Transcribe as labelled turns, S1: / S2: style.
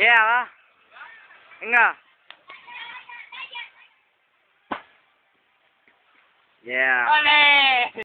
S1: Yeah, huh? எங்க Yeah.